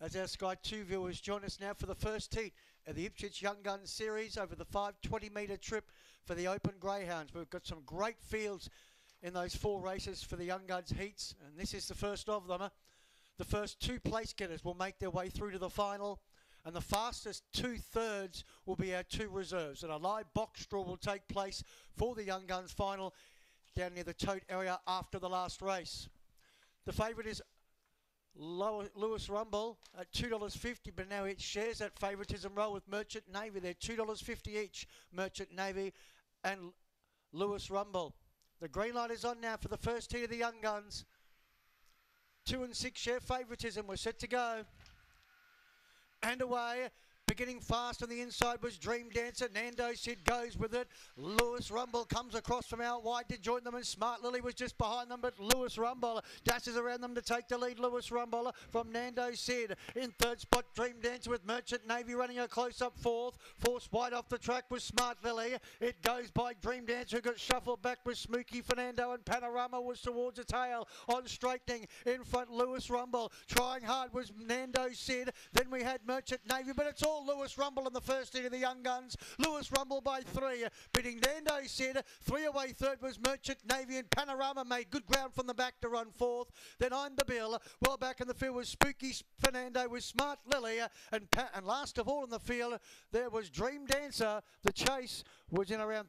as our Sky 2 viewers join us now for the first heat of the Ipswich Young Guns Series over the 520 metre trip for the Open Greyhounds. We've got some great fields in those four races for the Young Guns heats, and this is the first of them. The first two place getters will make their way through to the final, and the fastest two thirds will be our two reserves. And a live box draw will take place for the Young Guns final down near the tote area after the last race. The favourite is Lewis Rumble at $2.50, but now it shares that favouritism role with Merchant Navy. They're $2.50 each, Merchant Navy and Lewis Rumble. The green light is on now for the first heat of the Young Guns. Two and six share favouritism. We're set to go. And away. Beginning fast on the inside was Dream Dancer. Nando Sid goes with it. Lewis Rumble comes across from out wide to join them, and Smart Lily was just behind them, but Lewis Rumble dashes around them to take the lead. Lewis Rumble from Nando Sid. In third spot, Dream Dancer with Merchant Navy running a close up fourth. Forced wide off the track with Smart Lily. It goes by Dream Dancer, who got shuffled back with Smokey Fernando, and Panorama was towards the tail on straightening. In front, Lewis Rumble. Trying hard was Nando Sid. Then we had Merchant Navy, but it's all Lewis Rumble in the first heat of the Young Guns. Lewis Rumble by three. Beating Nando Sid three away third was Merchant Navy and Panorama made good ground from the back to run fourth. Then I'm the Bill. Well back in the field was Spooky Fernando with Smart Lily. And, and last of all in the field there was Dream Dancer. The chase was in around